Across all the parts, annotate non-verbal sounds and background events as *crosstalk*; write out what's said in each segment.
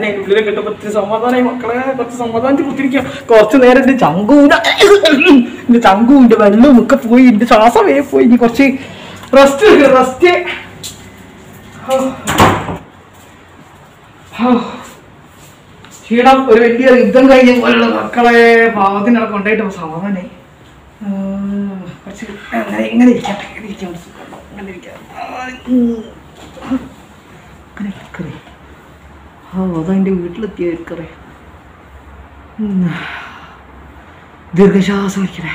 അങ്ങനെ അതിനെ ഉള്ളിലെ കിട്ടുമ്പോ ഇത്തിരി സമാധാനമായി മക്കളെ കുറച്ച് സമാധാനത്തിൽ കുത്തിരിക്കുക കുറച്ച് നേരം എന്റെ ചങ്കൂന എന്റെ ചങ്കും വെള്ളവും ഒക്കെ പോയി വരെ പോയി. ഇനി കുറച്ച് റെസ്റ്റ് റെസ്റ്റ് ക്ഷീണം ഒരു വലിയ യുദ്ധം കഴിഞ്ഞ പോലുള്ള മക്കളെ പാവത്തിനവിടെ കൊണ്ടായിട്ട് സമാധാനായി ആ, കുറച്ച് അങ്ങനെ ഇങ്ങനെ ഇരിക്കട്ടെ ഇരിക്കാൻ സുഖം. ഇങ്ങനെ ഇരിക്കാം അങ്ങനെ ഓ അതെന്റെ വീട്ടിലെത്തിയ ഇരിക്കറേ ദീർഘശ്വാസം വലിക്കണേ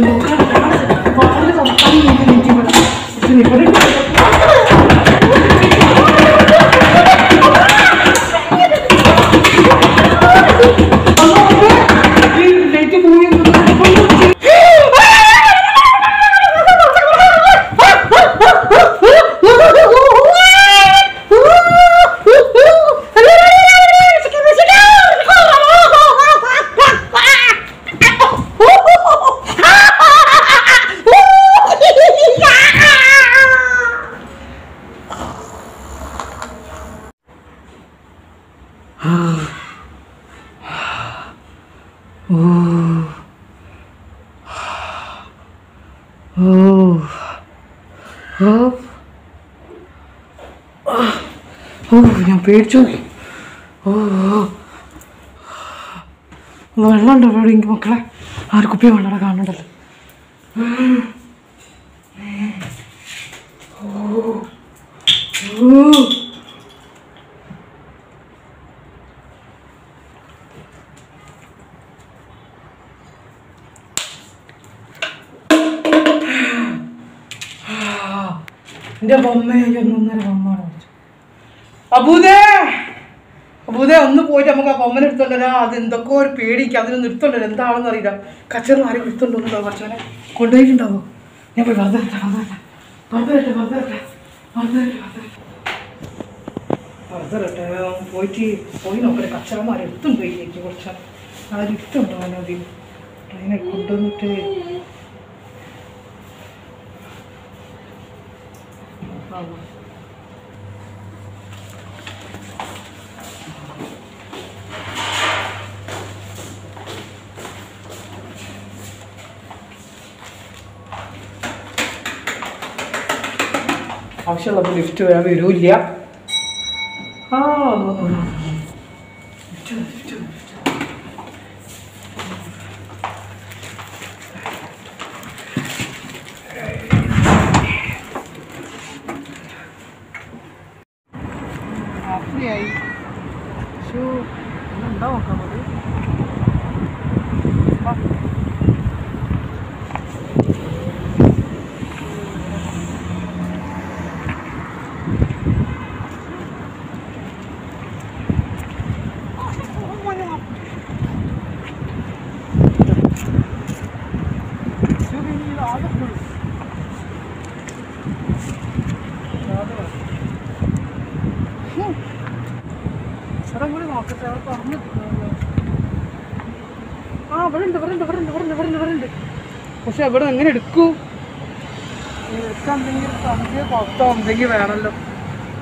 ഓ *laughs* പേടിച്ചു പോയി. ഓ ഓ. വെള്ളമുണ്ടോ ഇവിടെ എനിക്ക് മക്കളെ ആര് കുപ്പി വെള്ളം കാണണ്ടല്ലോ. എന്റെ ബൊമ്മയെ ഒന്നൊന്നര ബൊമ്മാണ് അബൂദേ അബൂദേ ഒന്ന് പോയിട്ട് നമുക്ക് ആ ബൊമ്മനെ എടുത്തോണ്ടല്ലോ അത് എന്തൊക്കെ ഒരു പേടിക്ക്. അതിന് നിർത്തണ്ടല്ലോ എന്താണെന്ന് അറിയില്ല. കച്ചറും ആരും എടുത്തോണ്ടോ കുറച്ചോനെ കൊണ്ടുപോയിട്ടുണ്ടാവോ? ഞാൻ പോയി വെറുതെ വെറുതെ വെറുതെ വെറുതെ വെറുതെ വെറുതെ വെറുതെ പോയിട്ട് പോയി നോക്കട്ടെ. കച്ചറന്മാർ എടുത്തുണ്ടോ എനിക്ക് കുറച്ച് ആരും ഇട്ടുണ്ടോ അതിനകത്ത് ട്രെയിനെ കൊണ്ടുവന്നിട്ട് ആ ആവശ്യമുള്ളപ്പോൾ ലിഫ്റ്റ് വരാൻ വരൂല്ല. ആ വന്നു, വന്നു, വന്നു. ലിഫ്റ്റ് വന്നു, ലിഫ്റ്റ് വന്നു, ലിഫ്റ്റ് വന്നു. രാത്രിയായി ശോ, ഇന്ന് ഉണ്ടാവും നോക്കാം നമുക്ക്. വാ. ആ ഇവിടെ ഉണ്ട് ഇവിടെ ഉണ്ട് ഇവിടെ ഉണ്ട് ഇവിടെ ഉണ്ട് ഇവിടെ ഉണ്ട് ഇവിടെ ഉണ്ട് പക്ഷെ ഇവിടെ എങ്ങനെ എടുക്കൂ? എടുക്കാൻ വേണമല്ലോ.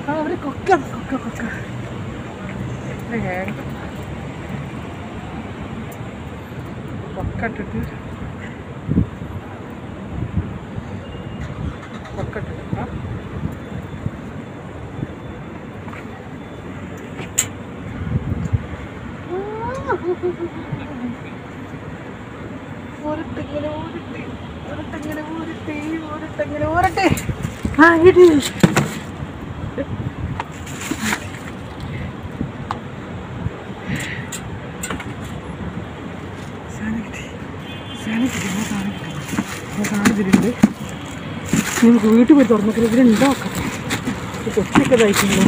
ആ അവിടെ കൊക്ക കൊക്ക കൊക്ക. കൊക്ക ഇട്ടിട്ട്. ഇങ്ങനെ ഊരട്ടെ ആ വീട്ടിൽ പോയി തുറന്നൊക്കെ തുറന്നിട്ട് ഇതിലുണ്ടാക്കട്ടെ കൊച്ചൊക്കെ തയ്ക്കുന്നു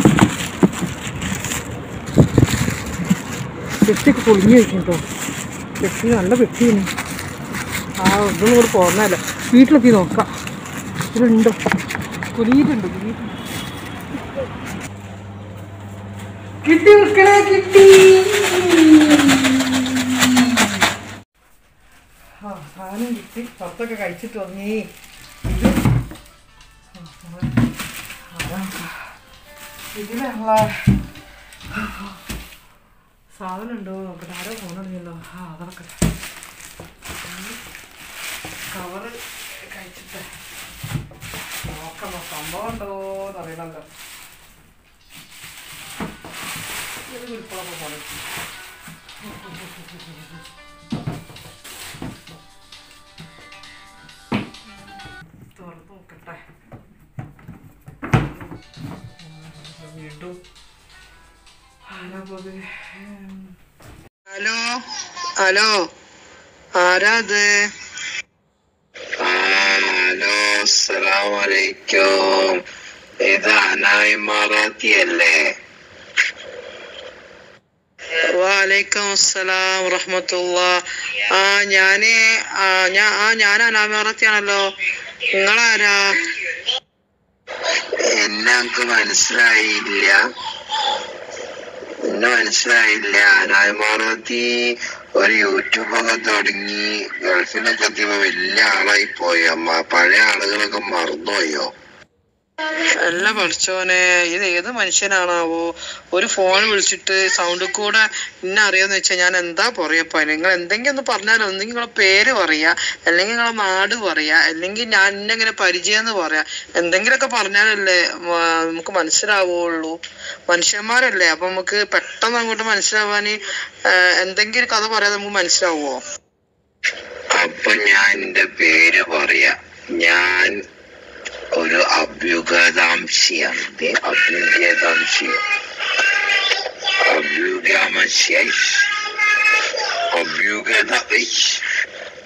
പെട്ടിയൊക്കെ പൊളിഞ്ഞു വയ്ക്കും കേട്ടോ. പെട്ടി നല്ല പെട്ടിയാണ്. ആ ഒന്നും കൂടെ പോന്നല്ല വീട്ടിലെത്തി നോക്കാം. ഇതിലുണ്ടോ കുലിയിട്ടുണ്ട് കിട്ടി മക്കളെ കിട്ടി. ആ സാധനം കിട്ടി. പുറത്തൊക്കെ കഴിച്ചിട്ട് തുടങ്ങി ഇത്. ഇതിലുള്ള സാധനം ഉണ്ടോ നോക്കട്ടെ. ആരോ ഫോണടിഞ്ഞല്ലോ ആ അതൊക്കെ. കവറ് കഴിച്ചിട്ട്. സംഭവം ഉണ്ടോന്ന് അറിയണല്ലോ ഇത് വിളിപ്പളൊക്കെ പോലെ തുറന്ന് നോക്കട്ടെ. വീണ്ടും ഹലോ? ഹലോ? ആരാ അത്? അസ്സലാമലൈക്കും. ഇത് അനായി മറാത്തി അല്ലേ വാലൈക്കും അസ്സലാം റഹ്മത്തുള്ള ആ ഞാൻ ആ ഞാൻ ആ ഞാൻ അനാമറത്തിയാണല്ലോ. നിങ്ങളാരാ? എന്നെ നമുക്ക് മനസ്സിലായില്ല. എന്നെ മനസ്സിലായില്ല. അനായ്മാറത്തി ഒരു യൂട്യൂബൊക്കെ തുടങ്ങി. ഗൾഫിലൊക്കെ എത്തിയപ്പോ വലിയ ആളായി പോയി അമ്മ പഴയ ആളുകളൊക്കെ മറന്നുപോയോ? അല്ല പഠിച്ചോനെ ഇത് ഏത് മനുഷ്യനാണാവോ? ഒരു ഫോൺ വിളിച്ചിട്ട് സൗണ്ടിൽ കൂടെ ഇന്ന അറിയാന്ന് വെച്ചാൽ ഞാൻ എന്താ പറയപ്പ? നിങ്ങൾ എന്തെങ്കിലും ഒന്ന് പറഞ്ഞാലോ? ഒന്നെങ്കിൽ നിങ്ങളെ പേര് പറയാ അല്ലെങ്കിൽ നിങ്ങളെ നാട് പറയാ അല്ലെങ്കിൽ ഞാൻ ഇന്നെ ഇങ്ങനെ പരിചയം എന്ന് പറയാ. എന്തെങ്കിലുമൊക്കെ പറഞ്ഞാലല്ലേ നമുക്ക് മനസ്സിലാവുള്ളൂ. മനുഷ്യന്മാരല്ലേ അപ്പൊ നമുക്ക് പെട്ടെന്ന് അങ്ങോട്ട് മനസ്സിലാവാൻ എന്തെങ്കിലും കഥ പറയാതെ നമുക്ക് മനസ്സിലാവുമോ അപ്പൊ ഞാൻ എന്റെ പേര് പറയാ. ഞാൻ ഒരു അഭ്യുഗതാംശിയാണ്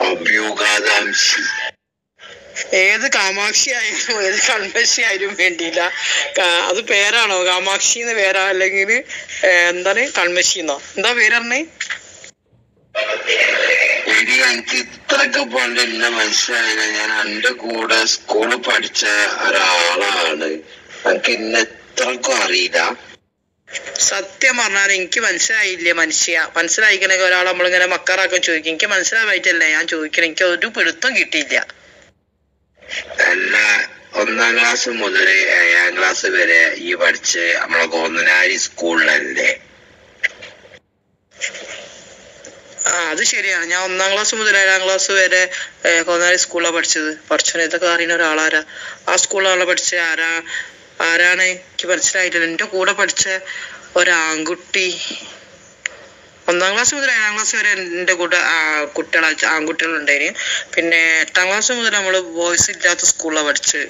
അഭ്യുഗതാംശി ഏത് കാമാക്ഷി ആയാലും ഏത് കൺമശി ആയാലും വേണ്ടിയില്ല. അത് പേരാണോ? കാമാക്ഷി എന്ന് പേരാ? അല്ലെങ്കിൽ എന്താണ്? കൺമശി എന്നോ എന്താ പേരറിഞ്ഞേ എനിക്ക് ഇത്രയൊക്കെ പണ്ട് എന്നെ മനസ്സിലായില്ല. ഞാൻ എന്റെ കൂടെ സ്കൂളിൽ പഠിച്ച ഒരാളാണ്. എനിക്ക് ഇന്നെ ഇത്രക്കും അറിയില്ല. സത്യം പറഞ്ഞാൽ എനിക്ക് മനസ്സിലായില്ലേ മനുഷ്യ? മനസ്സിലായിക്കണെങ്കിൽ ഒരാൾ നമ്മളിങ്ങനെ മക്കാറാക്കാൻ ചോദിക്കും എനിക്ക് മനസ്സിലാവായിട്ടല്ലേ? ഞാൻ ചോദിക്കണം എനിക്ക് ഒരു പിടുത്തം കിട്ടിയില്ല. അല്ല ഒന്നാം ക്ലാസ് മുതൽ ഏഴാം ക്ലാസ് വരെ ഈ പഠിച്ച് നമ്മളെ കോന്നനാരി സ്കൂളിലല്ലേ ആ അത് ശരിയാണ്. ഞാൻ ഒന്നാം ക്ലാസ് മുതൽ ഏഴാം ക്ലാസ് വരെ കൊന്നാരി സ്കൂളിലാണ് പഠിച്ചത്. പഠിച്ചവന് ഇതൊക്കെ അറിയുന്ന ഒരാളാരാ? ആ സ്കൂളിലാണ് പഠിച്ച ആരാ? ആരാണ്? എനിക്ക് മനസ്സിലായിട്ടില്ല എന്റെ കൂടെ പഠിച്ച ഒരാൺകുട്ടി. ഒന്നാം ക്ലാസ് മുതൽ ഏഴാം ക്ലാസ് വരെ എന്റെ കൂടെ ആ, കുട്ടികളെ ആൺകുട്ടികളുണ്ടായിന്. പിന്നെ എട്ടാം ക്ലാസ് മുതൽ നമ്മൾ ബോയ്സ് ഇല്ലാത്ത സ്കൂളിലാണ് പഠിച്ചത്.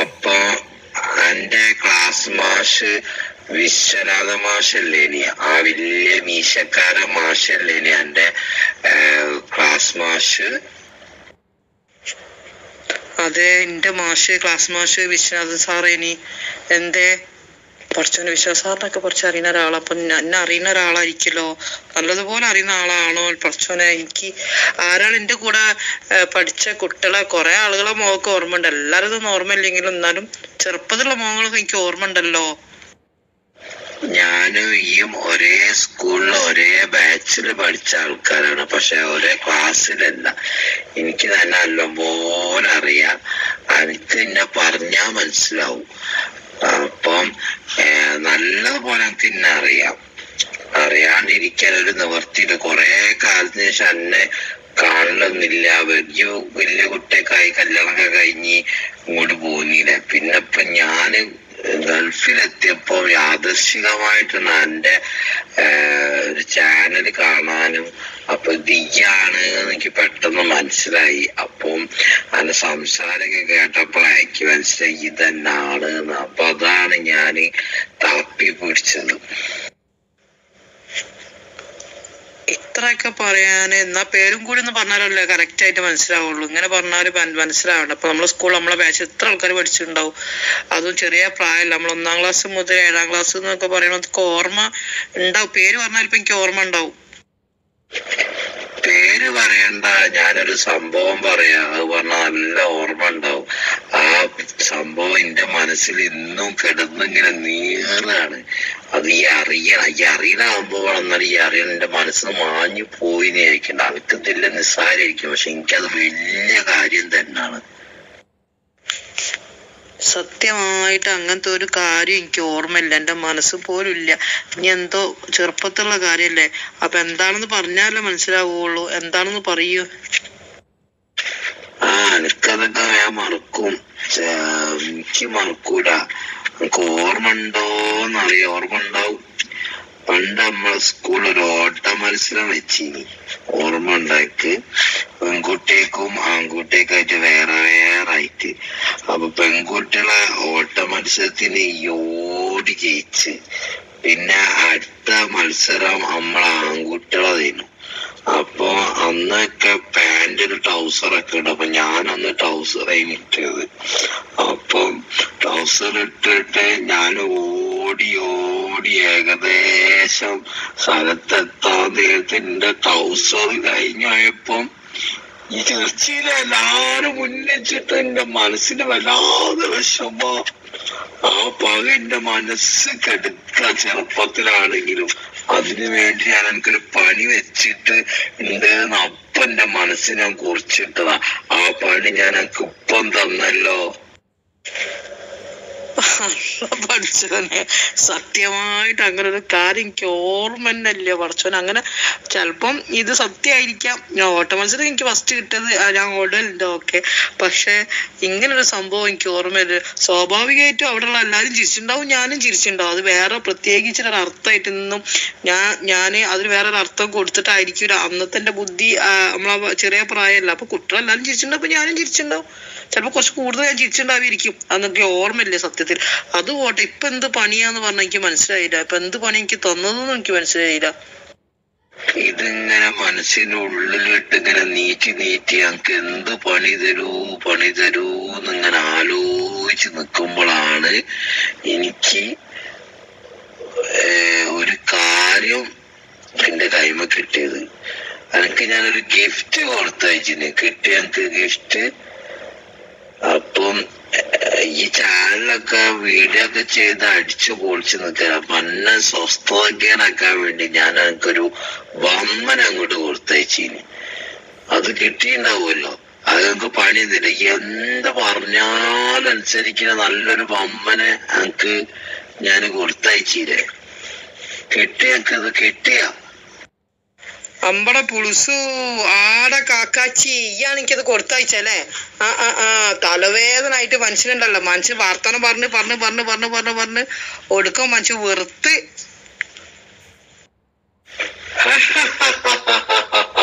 അപ്പൊ എന്റെ ക്ലാസ് മാഷ് വിശ്വനാഥ മാഷല്ലേനി ആ വലിയ മീശക്കാര മാഷല്ലേനി എന്റെ ക്ലാസ് മാഷ്. അതെ എന്റെ മാഷ് ക്ലാസ് മാഷ് വിശ്വനാഥൻ സാറേനി. എന്തേ? പഠിച്ചവന് വിശ്വാസ സാറിനൊക്കെ കുറച്ച് അറിയുന്ന ഒരാളാ. അപ്പൊ എന്നെ അറിയുന്ന ഒരാളായിരിക്കല്ലോ നല്ലതുപോലെ അറിയുന്ന ആളാണോ? പഠിച്ചവനെ എനിക്ക് ആരാണ് എന്റെ കൂടെ പഠിച്ച കുട്ടികളെ? കുറെ ആളുകളെ മുഖമൊക്കെ ഓർമ്മ ഉണ്ട് എല്ലാവരും ഒന്നും ഓർമ്മ ഇല്ലെങ്കിലും എന്നാലും ചെറുപ്പത്തിലുള്ള മുഖങ്ങളൊക്കെ എനിക്ക് ഓർമ്മ ഉണ്ടല്ലോ ഞാനും ഈയും ഒരേ സ്കൂളിൽ ഒരേ ബാച്ചിൽ പഠിച്ച ആൾക്കാരാണ്. പക്ഷെ ഒരേ ക്ലാസ്സിലല്ല എനിക്ക് തന്നെ നല്ലപോലെ അറിയാം. എനിക്ക് എന്നെ പറഞ്ഞാ മനസ്സിലാവും. അപ്പം നല്ല പോലെ എനിക്ക് എന്നെ അറിയാം. അറിയാണ്ടിരിക്കാൻ ഒരു നിവർത്തിയില്ല കൊറേ കാലത്തിന് ശേഷം എന്നെ കാണണമെന്നില്ല വലിയ വലിയ കുട്ടിയൊക്കെ ആയി. കല്യാണമൊക്കെ കഴിഞ്ഞ് ഇങ്ങോട്ട് പോന്നില്ല. പിന്നെ ഇപ്പൊ ഞാൻ ഗൾഫിലെത്തിയപ്പോ യാദർശികമായിട്ടാണ് എന്റെ ഒരു ചാനൽ കാണാനും അപ്പൊ ദിയാണ് എനിക്ക് പെട്ടെന്ന് മനസ്സിലായി. അപ്പം അതിന്റെ സംസാരമൊക്കെ കേട്ടപ്പോഴാണ് എനിക്ക് മനസ്സിലായി ഇതെന്നാണ് അപ്പൊ അതാണ് ഞാൻ തപ്പി പിടിച്ചത് ഇത്രയൊക്കെ പറയാന് എന്നാ പേരും കൂടി ഒന്ന് പറഞ്ഞാലല്ലേ കറക്റ്റ് ആയിട്ട് മനസ്സിലാവുള്ളൂ. ഇങ്ങനെ പറഞ്ഞാൽ മനസ്സിലാവണ്ട. അപ്പൊ നമ്മളെ സ്കൂൾ നമ്മളെ ബാച്ച് എത്ര ആൾക്കാർ പഠിച്ചിട്ടുണ്ടാവും. അതും ചെറിയ പ്രായമല്ല നമ്മൾ ഒന്നാം ക്ലാസ് മുതൽ ഏഴാം ക്ലാസ് എന്നൊക്കെ പറയണതൊക്കെ ഓർമ്മ ഉണ്ടാവും. പേര് പറഞ്ഞാൽ ഇപ്പൊ എനിക്ക് ഓർമ്മ ഉണ്ടാവും. പേര് പറയണ്ട ഞാനൊരു സംഭവം പറയാം. അത് പറഞ്ഞാൽ നല്ല ഓർമ്മ ഉണ്ടാവും. ആ സംഭവം എന്റെ മനസ്സിൽ ഇന്നും കിടന്നിങ്ങനെ നീറാണ്. അത് ഈ അറിയണം ഈ അറിയണ സംഭവം എന്നാൽ ഈ അറിയണം എന്റെ മനസ്സ് മാഞ്ഞു പോയിനെ. ആയിരിക്കണ്ട അനക്ക് ഇതില്ല പക്ഷെ എനിക്കത് വലിയ കാര്യം തന്നെയാണ് സത്യമായിട്ട് അങ്ങനത്തെ ഒരു കാര്യം എനിക്ക് ഓർമ്മയില്ല. എന്റെ മനസ്സ് പോലും ഇനി എന്തോ ചെറുപ്പത്തുള്ള കാര്യല്ലേ അപ്പൊ എന്താണെന്ന് പറഞ്ഞാലേ മനസ്സിലാവുള്ളൂ. എന്താണെന്ന് പറയൂ? ആ എനിക്കതൊക്കെ ഞാൻ മറക്കും. എനിക്ക് മറക്കൂല എനിക്ക് ഓർമ്മ ഉണ്ടോന്നറിയാം ഓർമ്മ ഉണ്ടാവും പണ്ട് നമ്മളെ സ്കൂളിൽ ഒരു ഓട്ട മത്സരം വെച്ചിനി. ഓർമ്മ ഉണ്ടാക്കി പെൺകുട്ടിക്കും ആൺകുട്ടിക്കായിട്ട് വേറെ വേറെ ആയിട്ട് അപ്പൊ പെൺകുട്ടികളെ ഓട്ട മത്സരത്തിന് ഓടി ജയിച്ച്. പിന്നെ അടുത്ത മത്സരം നമ്മളെ ആൺകുട്ടികളതായിരുന്നു അപ്പൊ അന്നൊക്കെ പാന്റിന് ട്രൗസറൊക്കെ ഉണ്ട് അപ്പൊ ഞാൻ അന്ന് ട്രൗസറായി ഇട്ടത്. അപ്പം ട്രൗസർ ഇട്ടിട്ട് ഞാൻ ഓടി ഓടി ഏകദേശം സ്ഥലത്തെത്താൻ നേരത്തിന്റെ ട്രൗസർ കഴിഞ്ഞായപ്പം ഈ ചർച്ചയിൽ എല്ലാരും മുന്നിച്ചിട്ട് എന്റെ മനസ്സിന് വല്ലാതെ വിഷമ. ആ പക എന്റെ മനസ്സ് കെടുക്ക ചെറുപ്പത്തിലാണെങ്കിലും അതിനു വേണ്ടി ഞാൻ എനിക്കൊരു പണി വെച്ചിട്ട് ഉണ്ട് അപ്പൊ എന്റെ മനസ്സിനെ കുറിച്ചിട്ടതാ. ആ പണി ഞാൻ എനിക്ക് ഇപ്പം തന്നല്ലോ. പഠിച്ചവനെ. സത്യമായിട്ട് അങ്ങനെ ഒരു കാര്യം എനിക്ക് ഓർമ്മ തന്നെ ഇല്ല പഠിച്ചവൻ അങ്ങനെ ചിലപ്പം ഇത് സത്യമായിരിക്കാം. ഓട്ട മത്സരം എനിക്ക് ഫസ്റ്റ് കിട്ടിയത് ഞാൻ ഓടലുണ്ട് ഓക്കെ പക്ഷെ ഇങ്ങനൊരു സംഭവം എനിക്ക് ഓർമ്മയില്ല. സ്വാഭാവികമായിട്ടും അവിടെയുള്ള എല്ലാവരും ചിരിച്ചിട്ടുണ്ടാവും ഞാനും ചിരിച്ചിട്ടുണ്ടാവും. അത് വേറെ പ്രത്യേകിച്ചൊരു അർത്ഥമായിട്ട് നിന്നും ഞാൻ ഞാൻ അതിന് വേറെ ഒരു അർത്ഥം കൊടുത്തിട്ടായിരിക്കും അന്നത്തെ ബുദ്ധി നമ്മളെ ചെറിയ പ്രായമല്ല. അപ്പൊ കുട്ടികളെല്ലാവരും ചിരിച്ചിട്ടുണ്ടാവും അപ്പൊ ഞാനും ചിരിച്ചിട്ടുണ്ടാവും. ചിലപ്പോ കുറച്ച് കൂടുതൽ ഞാൻ ചിരിച്ചിട്ടുണ്ടാവിരിക്കും അന്നൊക്കെ ഓർമ്മയില്ലേ സത്യത്തിൽ. അത് പോട്ടെ ഇപ്പൊ എന്ത് പണിയാന്ന് പറഞ്ഞാൽ എനിക്ക് മനസ്സിലായില്ല. ഇപ്പൊ എന്ത് പണി എനിക്ക് തന്നതെന്നും എനിക്ക് മനസ്സിലായില്ല. ഇതിങ്ങനെ മനസ്സിന്റെ ഉള്ളിലിട്ട് ഇങ്ങനെ നീറ്റി നീറ്റി ഞങ്ങൾക്ക് എന്ത് പണി തരൂ പണി തരൂ എന്നിങ്ങനെ ആലോചിച്ച് നിൽക്കുമ്പോഴാണ് എനിക്ക് ഒരു കാര്യം എന്റെ കൈമ കിട്ടിയത്. എനിക്ക് ഞാനൊരു ഗിഫ്റ്റ് കൊടുത്തയച്ചിന്. കിട്ടിയ എനിക്ക് ഗിഫ്റ്റ് അപ്പം ഈ ചാനലൊക്കെ വീഡിയോ ഒക്കെ ചെയ്ത് അടിച്ചു പൊളിച്ചു നിൽക്കുക. മണ്ണ് സ്വസ്ഥതക്കേടാക്കാൻ വേണ്ടി ഞാൻ എനിക്കൊരു വമ്മൻ അങ്ങോട്ട് കൊടുത്തയച്ചിന്. അത് കിട്ടിയിട്ടുണ്ടാവുമല്ലോ. അത് നമുക്ക് പണി തരും എന്ത് പറഞ്ഞാലും അനുസരിക്കുന്ന നല്ലൊരു വമ്മനെ എനിക്ക് ഞാൻ കൊടുത്തയച്ചീരെ കിട്ടിയ എനിക്കത് കിട്ടിയ അമ്പട പുളുസു ആടെ കാക്കാച്ചി ഇയാണ് എനിക്കത് കൊടുത്തയച്ചല്ലേ? ആ ആ ആ തലവേദന ആയിട്ട് മനുഷ്യനുണ്ടല്ലോ. മനുഷ്യൻ വാർത്താനം പറഞ്ഞ് പറഞ്ഞ് പറഞ്ഞ് പറഞ്ഞ് പറഞ്ഞ് പറഞ്ഞ് ഒടുക്കം മനുഷ്യൻ വെറുത്ത്. *laughs*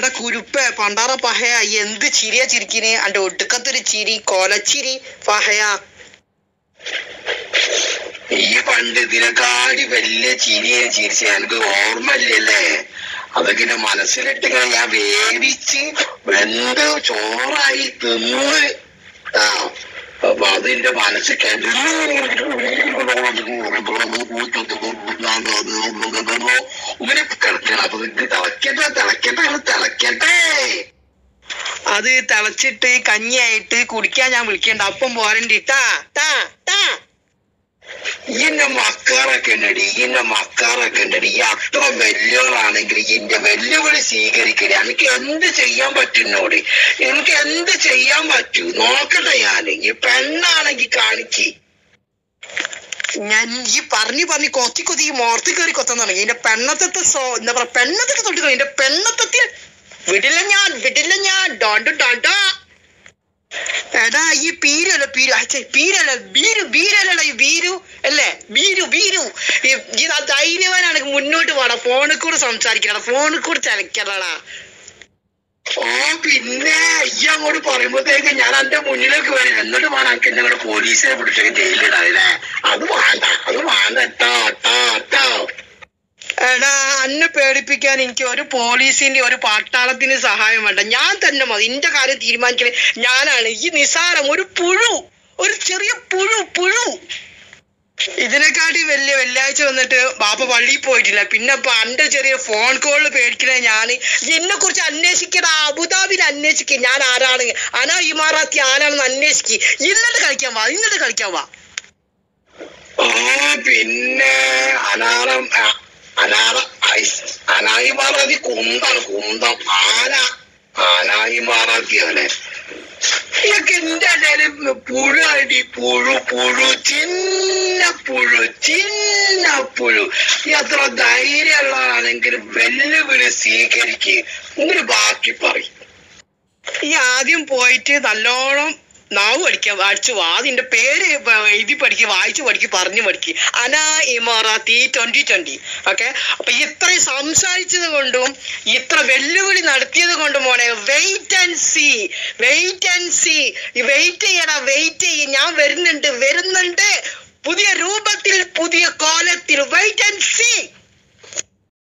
അട കുരുപ്പ് പണ്ടാറ പഹയ എന്ത് ചിരിയാ ചിരിക്കിന് അന്റെ ഒടുക്കത്തൊരു ചിരി കൊലച്ചിരി പഹയ ഈ പണ്ട് ഇതിനെക്കാടി വലിയ ചിരിയെ ചിരിച്ച് എനിക്ക് ഓർമ്മയില്ലല്ലേ അതൊക്കെ എന്റെ മനസ്സിലിട്ട് ഞാൻ വേവിച്ച് വെന്ത് ചോറായി തിന്ന് ആ അപ്പൊ അതിന്റെ മനസ്സിൽ കേട്ട് ഇത് തിളക്കട്ടെ തിളക്കട്ടെ അത് തിളക്കട്ടെ. അത് തിളച്ചിട്ട് കഞ്ഞിയായിട്ട് കുടിക്കാൻ ഞാൻ വിളിക്കണ്ട. അപ്പം പോരണ്ടി. ടാ ടാ ടാ ഇന്റെ മക്കാറൊക്കെ ഉണ്ടടി ഇന്റെ മക്കാറൊക്കെ ഉണ്ടടി. ഈ അത്ര വെല്ലുവിളാണെങ്കിൽ ഇന്റെ വെല്ലുവിളി സ്വീകരിക്കണേ എനിക്ക് എന്ത് ചെയ്യാൻ പറ്റുന്നോട് എനിക്ക് എന്ത് ചെയ്യാൻ പറ്റൂ? നോക്കട്ടെ ഞാൻ ഈ പെണ്ണാണെങ്കി കാണിച്ച് ഞാൻ ഈ പറഞ്ഞു പറഞ്ഞു കൊത്തി കൊത്തി ഈ മോർത്തി കയറി കൊത്താൻ തുടങ്ങി. എന്റെ പെണ്ണത്തെ സോ എന്താ പറയാ പെണ്ണത്തൊക്കെ തൊട്ടിക്കോ എന്റെ പെണ്ണത്തത്തിൽ വിടില്ല ഞാൻ വിടില്ല ഞാൻ. ഡോണ്ടു ഡോണ്ടോ എടാ ഈ പീരല്ല പീരു. അച്ഛേ പീരല്ല ബീരു ബീരല്ലടാ ഈ ബീരു അല്ലേ? ബീരു ബീരു ഈ ധൈര്യവാനാണ്. മുന്നോട്ട് പോടാ ഫോണിൽ കൂടെ സംസാരിക്കണടാ. ഫോണിൽ കൂടെ ചലക്കണടാ. ഓ പിന്നെ ഈ അങ്ങോട്ട് പറയുമ്പോഴത്തേക്ക് ഞാൻ എന്റെ മുന്നിലേക്ക് വരും. എന്നിട്ട് വേണം എനിക്ക് എന്നെ അങ്ങോട്ട് പോലീസിനെ പിടിച്ചൊക്കെ ജയിലിടാല്ലേ അത് വേണ്ട അത് വേണ്ട എടാ അന്നെ പേടിപ്പിക്കാൻ എനിക്ക് ഒരു പോലീസിന്റെ ഒരു പട്ടാളത്തിന് സഹായം വേണ്ട. ഞാൻ തന്നെ മതി. എന്റെ കാര്യം തീരുമാനിക്കണേ ഞാനാണ്. ഈ നിസാരം ഒരു പുഴു ഒരു ചെറിയ പുഴു പുഴു. ഇതിനെക്കാട്ടി വലിയ വെള്ളിയാഴ്ച വന്നിട്ട് ബാപ്പ പള്ളിയിൽ പോയിട്ടില്ല. പിന്നെ അന്റെ ചെറിയ ഫോൺ കോളിൽ പേടിക്കണേ ഞാൻ എന്നെ കുറിച്ച് അന്വേഷിക്കണ അബുദാബിയിൽ അന്വേഷിക്ക. ഞാൻ ആരാണ്? അനാ ഇമാറാത്തി ആരാണെന്ന് അന്വേഷിക്ക്. ഇന്നിട്ട് കളിക്കാൻ വാ ഇന്നിട്ട് കളിക്കാൻ വാ. പിന്നെ അനാറം അനാറ അനായി മാറാതി കുന്താണ് കുന്തം ആന ആനായി മാറാത്തിയാണ് എന്റെ ഇടയിൽ പുഴു അടി പുഴു പുഴു ചിന്ന പുഴു ചിന്ന പുഴു. ഈ അത്ര ധൈര്യമുള്ളതാണെങ്കിൽ വെല്ലുവിളി സ്വീകരിക്കുക ഇങ്ങനെ ബാക്കി പറയും. ഈ ആദ്യം പോയിട്ട് നല്ലോണം നാവ് പഠിക്കുക വായിച്ചു വാ. അതിന്റെ പേര് എഴുതി പഠിക്കുക വായിച്ചു പഠിക്കുക പറഞ്ഞു പഠിക്കുക അനാ ഇമാറാത്തി ട്വന്റി ട്വന്റി. ഓക്കെ? അപ്പൊ ഇത്രയും സംസാരിച്ചത് കൊണ്ടും ഇത്ര വെല്ലുവിളി നടത്തിയത് കൊണ്ടും മോനെ wait and see wait and see wait ചെയ്യടാ വെയിറ്റ് ചെയ്യ. ഞാൻ വരുന്നുണ്ട് വരുന്നുണ്ട്. പുതിയ രൂപത്തിൽ പുതിയ കോലത്തിൽ. Wait and C